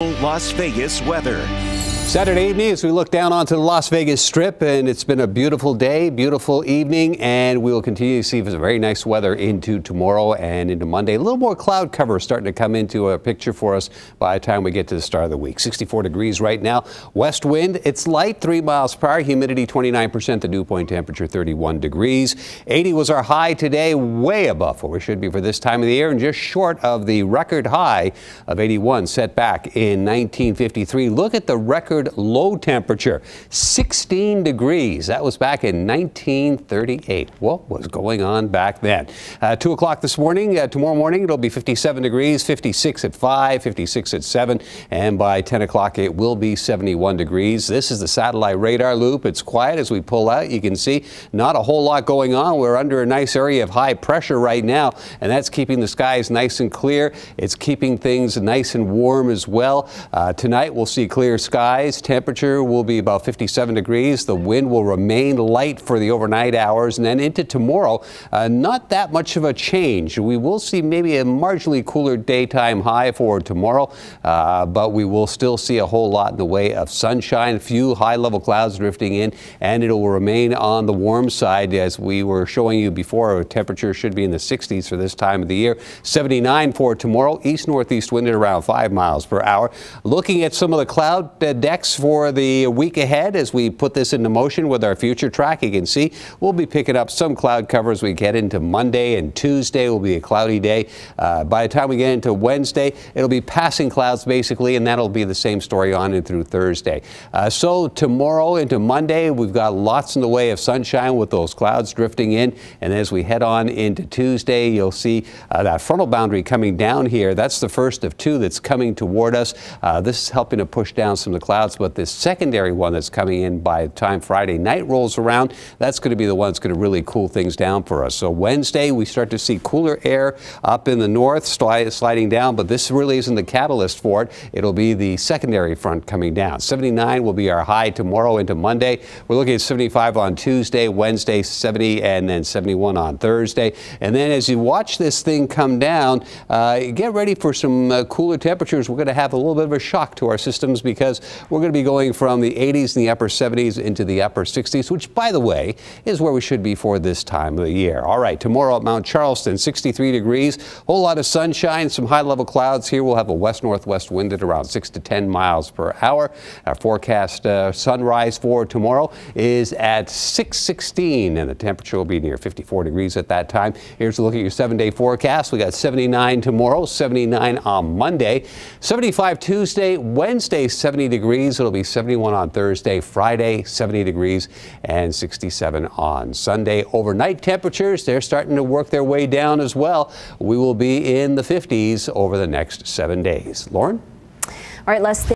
Las Vegas weather. Saturday evening as we look down onto the Las Vegas Strip and it's been a beautiful day, beautiful evening and we will continue to see some very nice weather into tomorrow and into Monday. A little more cloud cover starting to come into a picture for us by the time we get to the start of the week. 64 degrees right now. West wind, it's light, 3 miles per hour. Humidity 29%, the dew point temperature 31 degrees. 80 was our high today, way above what we should be for this time of the year and just short of the record high of 81 set back in 1953. Look at the record record low temperature, 16 degrees. That was back in 1938. What was going on back then? Uh, 2 o'clock this morning, uh, tomorrow morning, it'll be 57 degrees, 56 at 5, 56 at 7, and by 10 o'clock it will be 71 degrees. This is the satellite radar loop. It's quiet as we pull out. You can see not a whole lot going on. We're under a nice area of high pressure right now, and that's keeping the skies nice and clear. It's keeping things nice and warm as well. Uh, tonight we'll see clear skies Temperature will be about 57 degrees. The wind will remain light for the overnight hours and then into tomorrow. Uh, not that much of a change. We will see maybe a marginally cooler daytime high for tomorrow, uh, but we will still see a whole lot in the way of sunshine. A few high level clouds drifting in and it will remain on the warm side as we were showing you before. Temperature should be in the 60s for this time of the year. 79 for tomorrow. East northeast wind at around 5 miles per hour. Looking at some of the cloud uh, for the week ahead as we put this into motion with our future track. You can see we'll be picking up some cloud cover as we get into Monday and Tuesday will be a cloudy day. Uh, by the time we get into Wednesday, it'll be passing clouds basically, and that'll be the same story on and through Thursday. Uh, so tomorrow into Monday, we've got lots in the way of sunshine with those clouds drifting in. And as we head on into Tuesday, you'll see uh, that frontal boundary coming down here. That's the first of two that's coming toward us. Uh, this is helping to push down some of the clouds clouds, but this secondary one that's coming in by the time Friday night rolls around, that's going to be the one that's going to really cool things down for us. So Wednesday, we start to see cooler air up in the north sliding down, but this really isn't the catalyst for it. It'll be the secondary front coming down. 79 will be our high tomorrow into Monday. We're looking at 75 on Tuesday, Wednesday 70, and then 71 on Thursday. And then as you watch this thing come down, uh, get ready for some uh, cooler temperatures. We're going to have a little bit of a shock to our systems because we're going to be going from the 80s and the upper 70s into the upper 60s, which, by the way, is where we should be for this time of the year. All right, tomorrow at Mount Charleston, 63 degrees, whole lot of sunshine, some high level clouds here. We'll have a west northwest wind at around 6 to 10 miles per hour. Our forecast uh, sunrise for tomorrow is at 616, and the temperature will be near 54 degrees at that time. Here's a look at your seven day forecast. We got 79 tomorrow, 79 on Monday, 75 Tuesday, Wednesday, 70 degrees degrees. It'll be 71 on Thursday, Friday, 70 degrees, and 67 on Sunday. Overnight temperatures, they're starting to work their way down as well. We will be in the 50s over the next seven days. Lauren? All right, Les.